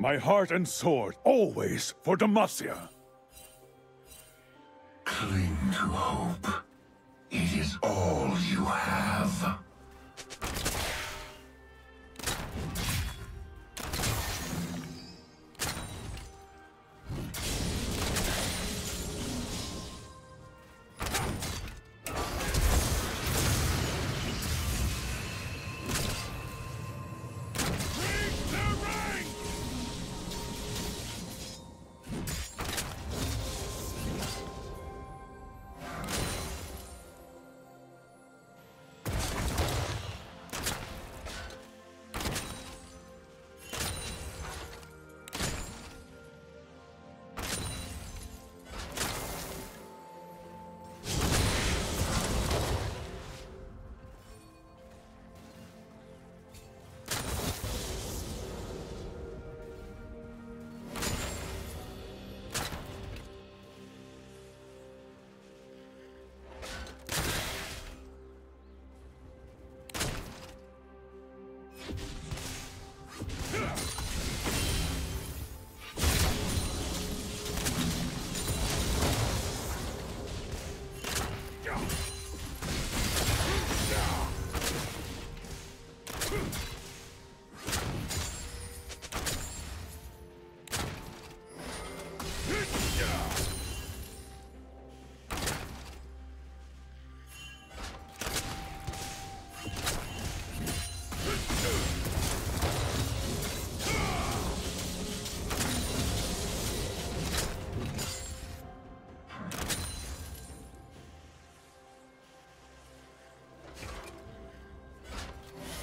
My heart and sword, always for Demacia. Cling to hope. It is all you have.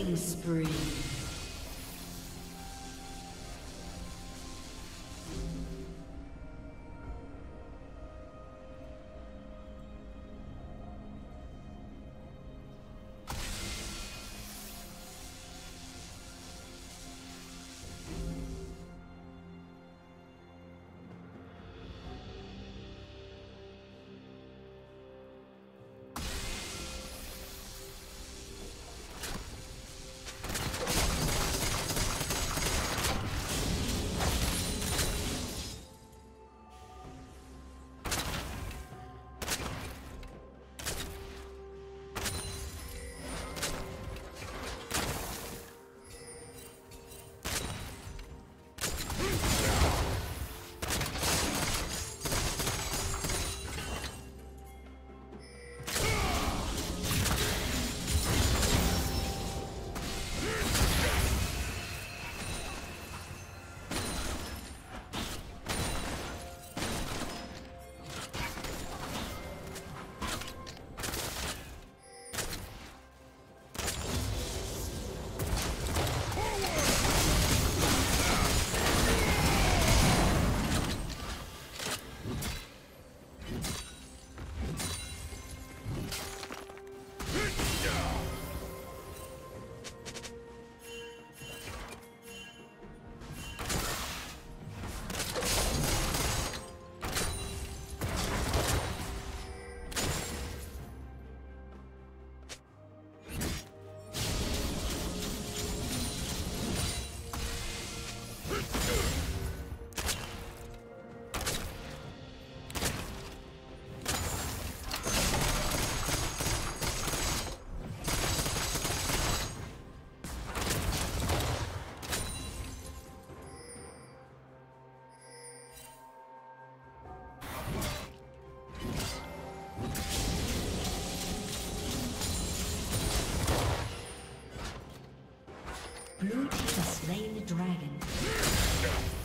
Killing spree. slain the dragon.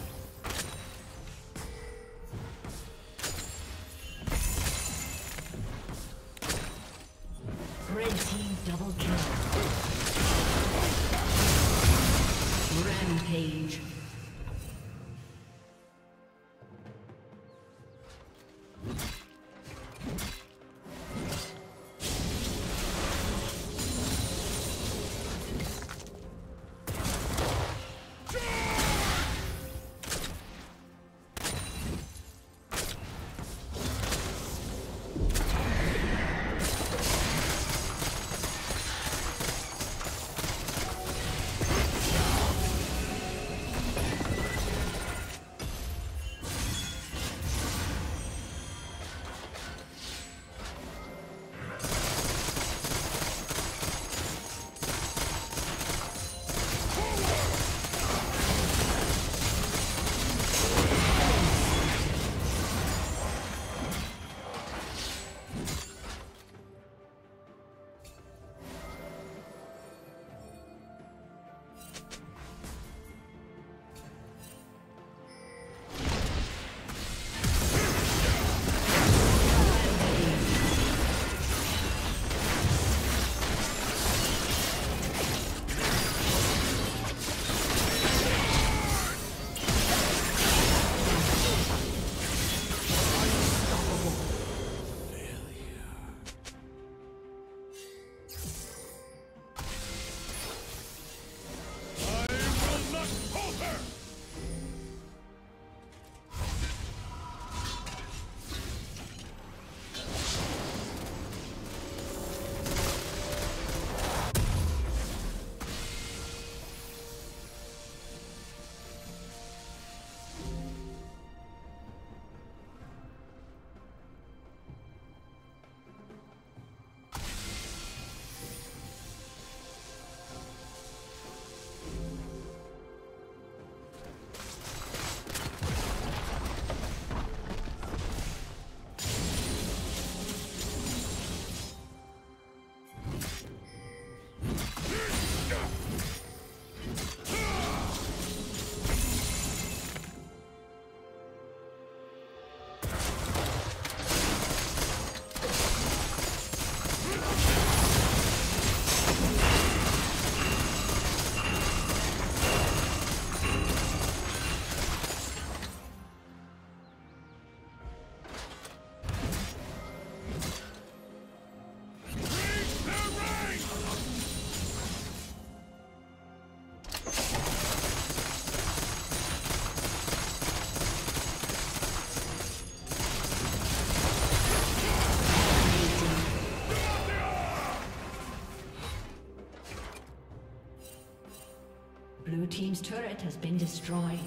has been destroyed.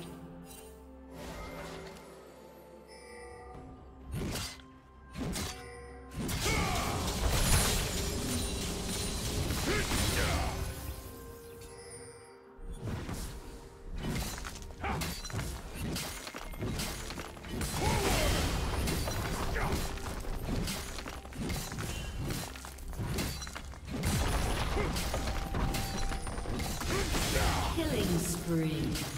Killing spree.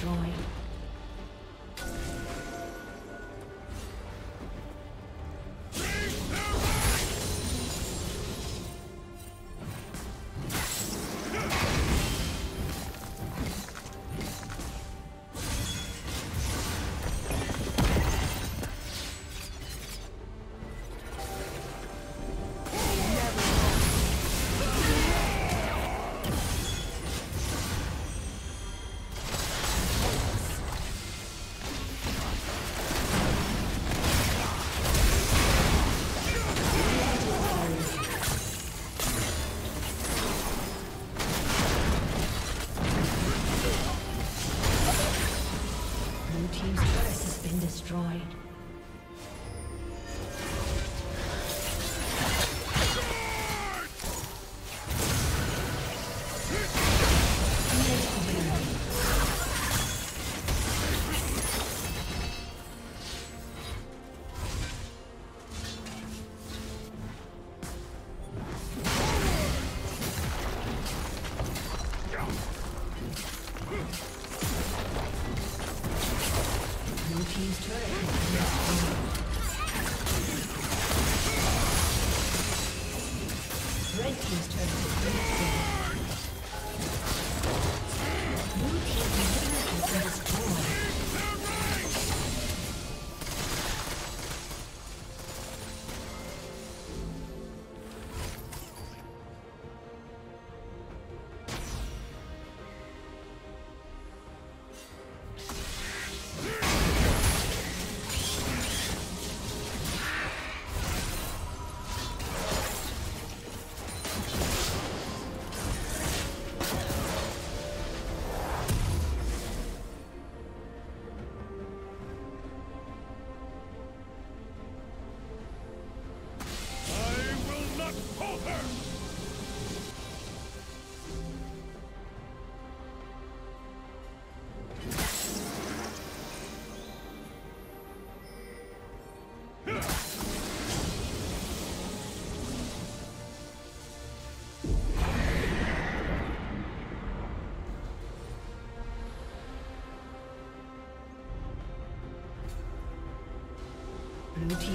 Destroyed.